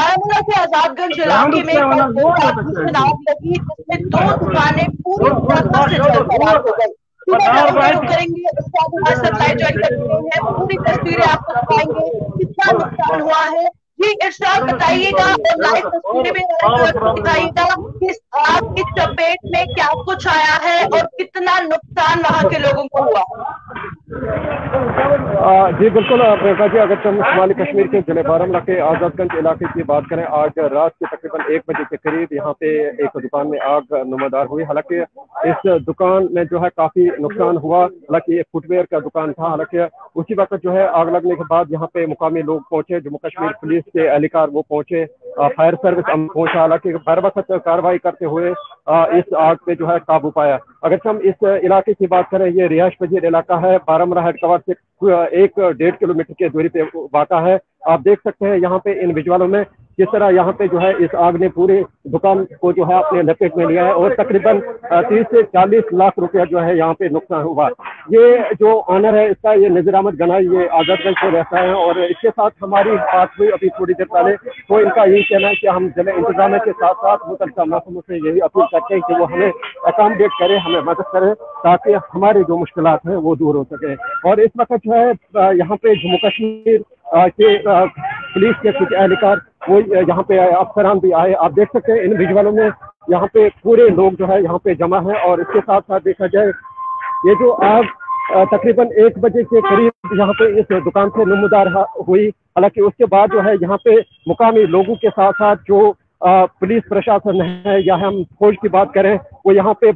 बारामूला के आजादगंज इलाके में आग लगी जिसमें दो दुकानें पूरी तरह से जलकर हो गई। करेंगे उसके बाद हमारे ज्वाइन करते हैं पूरी तस्वीरें आपको दिखाएँगे कितना नुकसान हुआ है। जी इरशाद बताइएगा और लाइव तस्वीरें भी दिखाइएगा कि आग की चपेट में क्या कुछ आया है और कितना नुकसान वहाँ के लोगों को हुआ। जी, बिल्कुल प्रियंका जी, अगर हम शुमाली कश्मीर के ज़िले बारामूला के आजादगंज इलाके की बात करें, आज रात के तकरीबन एक बजे के करीब यहाँ पे एक दुकान में आग नुमादार हुई। हालाँकि इस दुकान में जो है काफ़ी नुकसान हुआ। हालाँकि ये फुटवेयर का दुकान था। हालाँकि उसी वक्त जो है आग लगने के बाद यहाँ पे मुकामी लोग पहुँचे, जम्मू कश्मीर पुलिस के एहलकार वो पहुँचे फायर सर्विस पहुँचा। हालाँकि हर वक्त कार्रवाई करते हुए इस आग पे जो है काबू पाया। अगर हम इस इलाके की बात करें, ये रिहायश पजीर इलाका है, बारामूला हेडक्वार से एक डेढ़ किलोमीटर के दूरी पे वाक़ा है। आप देख सकते हैं यहाँ पे इन विजुअलों में किस तरह यहाँ पे जो है इस आग ने पूरे दुकान को जो है अपने लपेट में लिया है और तकरीबन तीस से चालीस लाख रुपया जो है यहाँ पे नुकसान हुआ। ये जो ऑनर है, इसका ये नजीर अहमद गनाई, ये आजादगंज से रहता है और इसके साथ हमारी बात हुई अभी थोड़ी देर पहले तो इनका यही कहना है कि हम ज़िले इंतज़ाम के साथ साथ मुतल मौसमों से यही अपील करते हैं कि वो हमें अकोमोडेट करें, हमें मदद करें, ताकि हमारे जो मुश्किल हैं वो दूर हो सके। और इस वक्त जो है यहाँ पे जम्मू कश्मीर के पुलिस के कुछ एहलकार वो यहाँ पे अफसरान भी आए, आप देख सकते हैं, इन विजुअलों में यहाँ पे पूरे लोग जो है यहाँ पे जमा है और इसके साथ साथ देखा जाए, ये जो आग तकरीबन एक बजे के करीब यहाँ पे इस दुकान से नमदार हुई। हालाँकि उसके बाद जो है यहाँ पे मुकामी लोगों के साथ साथ जो पुलिस प्रशासन है या हम फौज की बात करें, वो यहाँ पे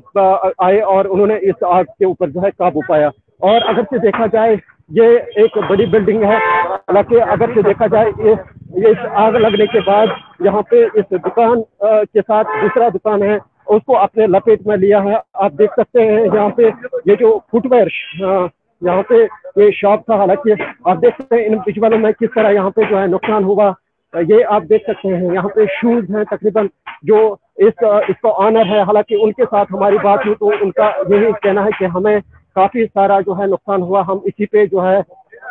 आए और उन्होंने इस आग के ऊपर जो है काबू पाया। और अगर से देखा जाए, ये एक बड़ी बिल्डिंग है। हालाँकि अगर से देखा जाए, ये ये इस आग लगने के बाद यहाँ पे इस दुकान के साथ दूसरा दुकान है, उसको अपने लपेट में लिया है। आप देख सकते हैं यहाँ पे ये जो फुटवेयर यहाँ पे ये शॉप था। हालाँकि आप देख सकते हैं, इन विजुअलों में किस तरह यहाँ पे जो है नुकसान हुआ। ये आप देख सकते हैं, यहाँ पे शूज़ हैं तकरीबन, जो इस इसको ऑनर है। हालाँकि उनके साथ हमारी बात हुई तो उनका यही कहना है कि हमें काफ़ी सारा जो है नुकसान हुआ। हम इसी पे जो है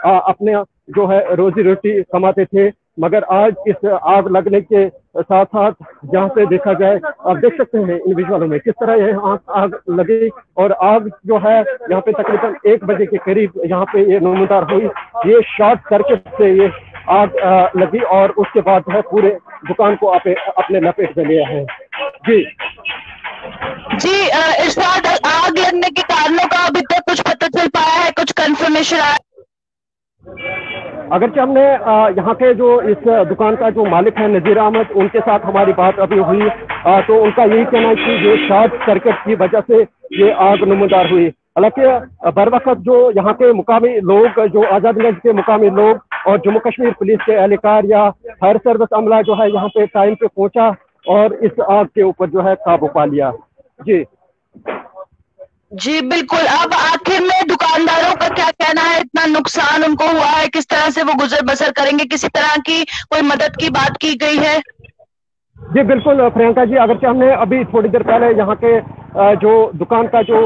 अपने जो है रोजी रोटी कमाते थे मगर आज इस आग लगने के साथ साथ जहाँ से देखा जाए आप देख सकते हैं इन विजुअलों में किस तरह यह आग, लगी और आग जो है यहाँ पे तकरीबन एक बजे के करीब यहाँ पे ये नमदार हुई। ये शॉर्ट सर्किट से ये आग लगी और उसके बाद जो है पूरे दुकान को आप, अपने लपेट में लिया है। जी। जी इरशाद आग लगने के कारणों का अभी तक कुछ पता चल पाया है कुछ कंफर्मेशन आया अगरचे हमने यहाँ के जो इस दुकान का जो मालिक है, नजीर अहमद, उनके साथ हमारी बात अभी हुई। तो उनका यही कहना है कि ये शॉर्ट सर्किट की वजह से ये आग नमदार हुई। हालाँकि बर वक्त जो यहाँ के मुकामी लोग, जो आज़ादगंज के मुकामी लोग और जम्मू कश्मीर पुलिस के एहलकार या फायर सर्विस अमला जो है, यहाँ पे टाइम पे पहुँचा और इस आग के ऊपर जो है काबू पा लिया। जी। जी, बिल्कुल। अब आखिर में दुकानदारों का क्या कहना है? इतना नुकसान उनको हुआ है? किस तरह से वो गुजर बसर करेंगे? किसी तरह की कोई मदद की बात की गई है? जी, बिल्कुल, प्रियंका जी अगर हमने अभी थोड़ी देर पहले यहाँ के जो दुकान का जो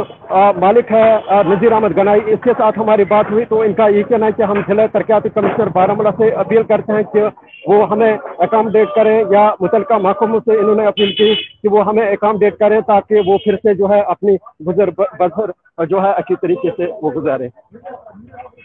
मालिक है नजीर अहमद गनाई, इसके साथ हमारी बात हुई तो इनका ये कहना है कि हम जिला तरक्याती कमिश्नर बारामूला से अपील करते हैं कि वो हमें अकामडेट करें या मुतल महकमों से इन्होंने अपील की कि वो हमें अकामडेट करें ताकि वो फिर से जो है अपनी गुजर बसर जो है अच्छी तरीके से वो गुजारे।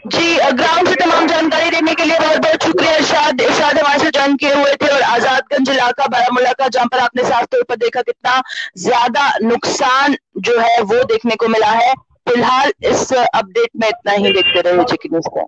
जी ग्राउंड से तमाम जानकारी देने के लिए बहुत बहुत शुक्रिया इर्शाद इर्शाद हमारे से ज्वाइन किए हुए थे और आजादगंज इलाका, बारामूला का, जहाँ पर आपने साफ़ तौर पर देखा कितना ज़्यादा नुकसान जो है वो देखने को मिला है। फ़िलहाल इस अपडेट में इतना ही देखते रहे जी, की का